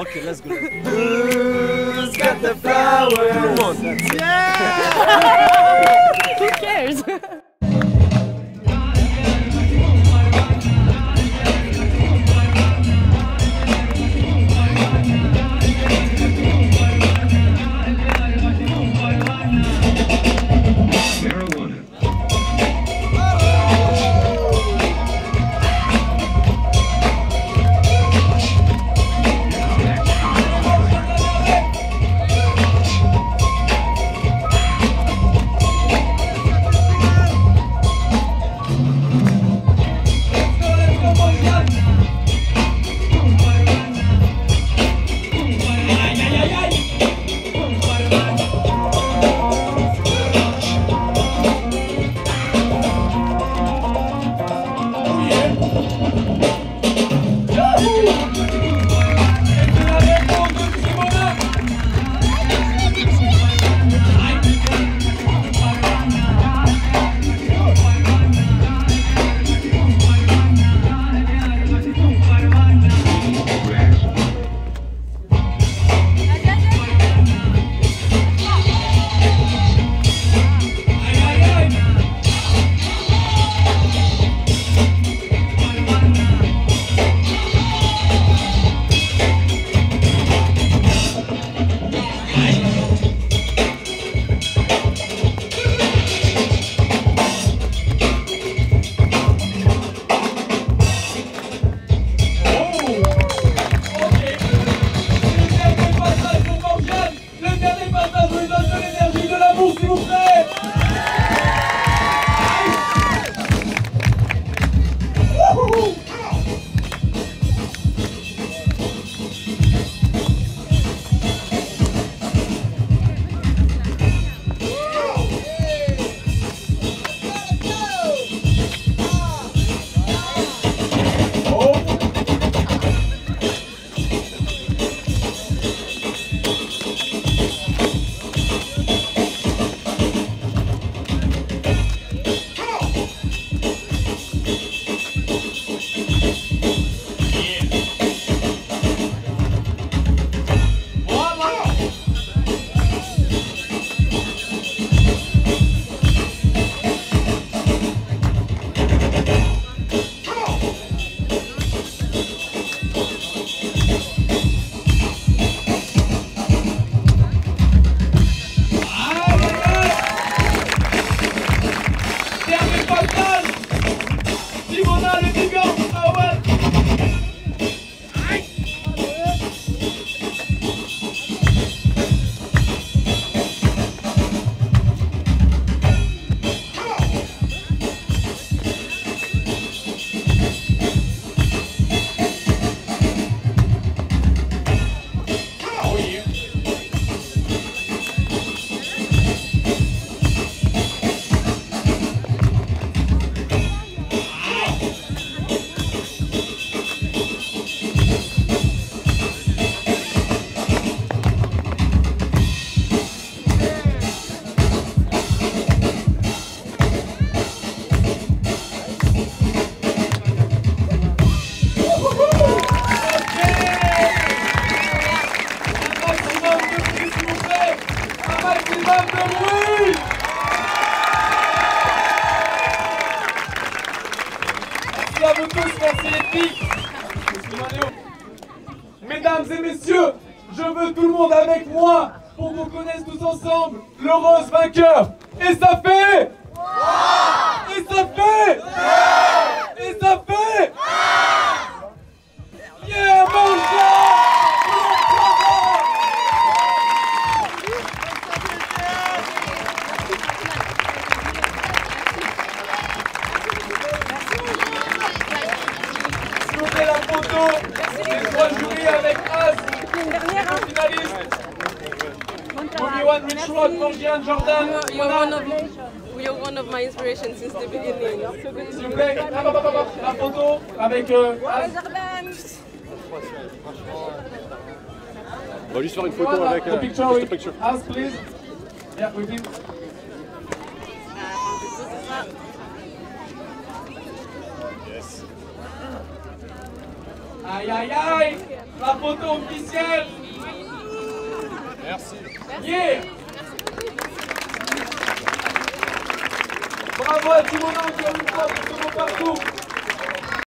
Ok, let's go. Who's got the flowers? Come on. Yeah! Who cares? Le Mesdames et messieurs, je veux tout le monde avec moi pour qu'on connaisse tous ensemble le rose vainqueur. Et ça fait? Et ça fait? Et ça fait? Photo des trois jurys avec le finaliste. Obi-Wan Jordan, You're Mona. one of you're one of my inspirations since the beginning. S'il vous plaît, la photo avec euh, Az. On va juste faire une photo avec the euh, picture just a with picture. Az, please. Yeah, with Aïe, aïe, aïe La photo officielle. Merci. Yeah. Bravo à Timonin encore une fois pour ce beau parcours.